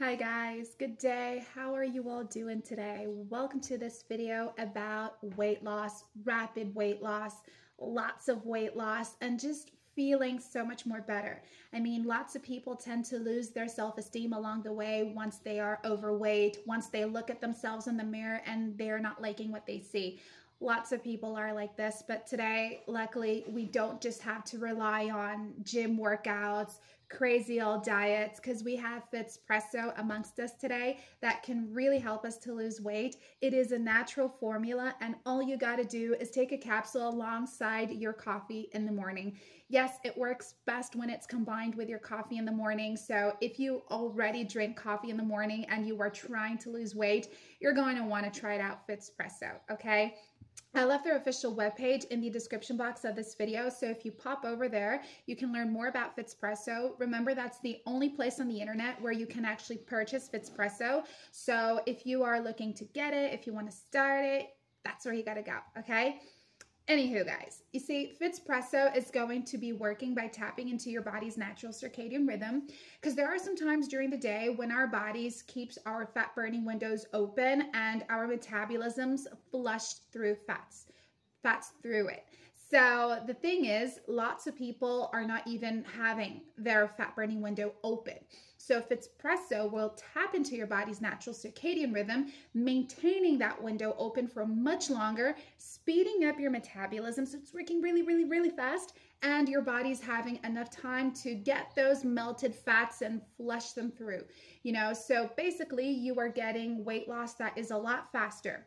Hi guys, good day. How are you all doing today? Welcome to this video about weight loss, rapid weight loss, lots of weight loss, and just feeling so much more better. I mean, lots of people tend to lose their self-esteem along the way once they are overweight, once they look at themselves in the mirror and they're not liking what they see. Lots of people are like this, but today, luckily, we don't just have to rely on gym workouts, crazy old diets, because we have Fitspresso amongst us today that can really help us to lose weight. It is a natural formula, and all you got to do is take a capsule alongside your coffee in the morning. Yes, it works best when it's combined with your coffee in the morning. So if you already drink coffee in the morning and you are trying to lose weight, you're going to want to try it out Fitspresso, okay? I left their official webpage in the description box of this video, so if you pop over there, you can learn more about Fitspresso. Remember, that's the only place on the internet where you can actually purchase Fitspresso. So if you are looking to get it, if you want to start it, that's where you got to go, okay? Anywho, guys, you see, Fitspresso is going to be working by tapping into your body's natural circadian rhythm because there are some times during the day when our bodies keeps our fat burning windows open and our metabolisms flushed through fats, fats through it. So the thing is, lots of people are not even having their fat burning window open. So Fitspresso will tap into your body's natural circadian rhythm, maintaining that window open for much longer, speeding up your metabolism. So it's working really, really, really fast. And your body's having enough time to get those melted fats and flush them through. You know, so basically you are getting weight loss that is a lot faster.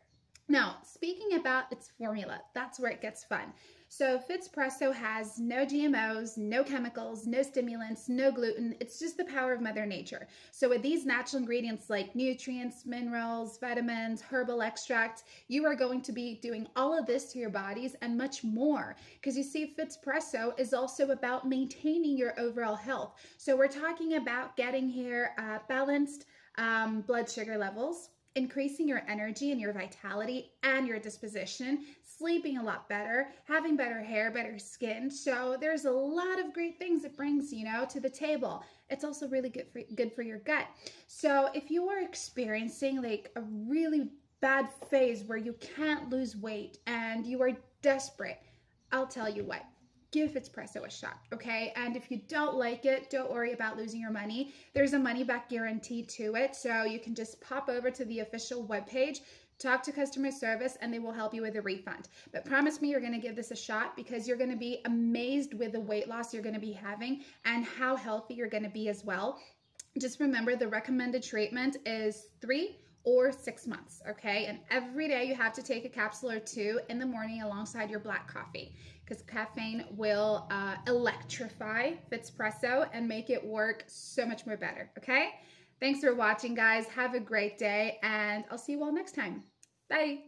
Now, speaking about its formula, that's where it gets fun. So Fitspresso has no GMOs, no chemicals, no stimulants, no gluten. It's just the power of Mother Nature. So with these natural ingredients like nutrients, minerals, vitamins, herbal extracts, you are going to be doing all of this to your bodies and much more. Because you see, Fitspresso is also about maintaining your overall health. So we're talking about getting here uh, balanced um, blood sugar levels, increasing your energy and your vitality and your disposition, sleeping a lot better, having better hair, better skin. So there's a lot of great things it brings, you know, to the table. It's also really good for good for your gut. So if you are experiencing like a really bad phase where you can't lose weight and you are desperate, I'll tell you what give Fitspresso a shot, okay? And if you don't like it, don't worry about losing your money. There's a money back guarantee to it, so you can just pop over to the official webpage, talk to customer service, and they will help you with a refund. But promise me you're gonna give this a shot because you're gonna be amazed with the weight loss you're gonna be having and how healthy you're gonna be as well. Just remember the recommended treatment is three or six months, okay? And every day you have to take a capsule or two in the morning alongside your black coffee because caffeine will uh, electrify Fitspresso and make it work so much more better, okay? Thanks for watching, guys. Have a great day, and I'll see you all next time. Bye.